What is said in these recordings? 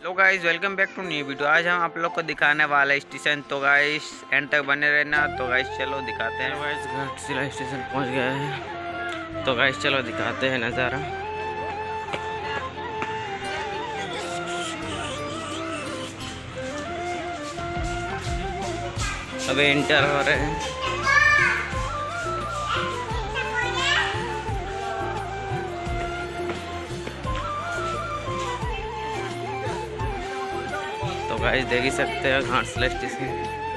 Low guys welcome back to new video आज हम आप लोग को दिखाने वाले स्टेशन तो गाइस एंड तक बने रहना। तो गाइस चलो दिखाते हैं। गाइस घाटशिला स्टेशन पहुँच गए हैं। तो गाइस चलो दिखाते हैं नज़ारा। अभी इंटर हो रहे हैं। तो गाइस देख ही सकते हैं घाट स्टेशन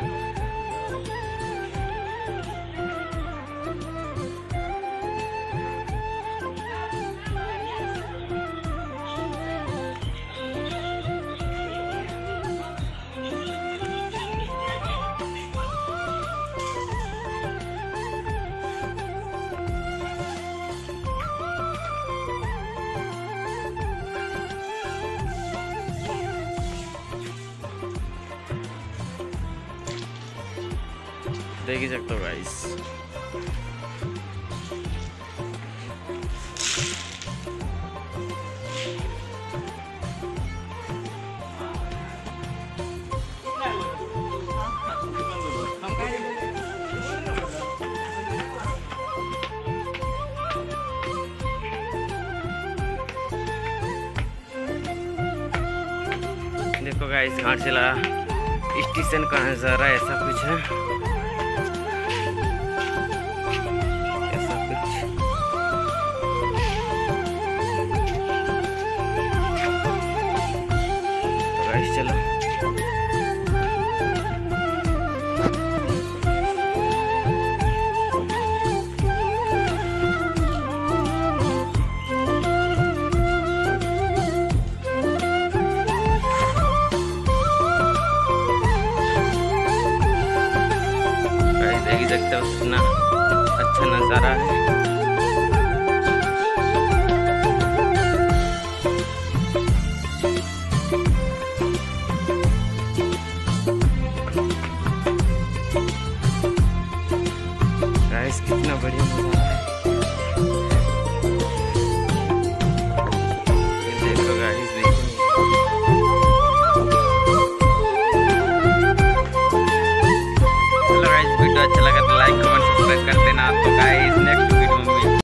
देख सकते हो गाइस देखो गाइस घाटशिला स्टेशन का नज़ारा ऐसा कुछ है। चलो। देख सकते हो अच्छा नज़ारा है। गाइस कितना बढ़िया मज़ा आ रहा है देखो गाइस देखो। गाइस, वीडियो अच्छा लगा तो लाइक, कमेंट, सब्सक्राइब कर देना।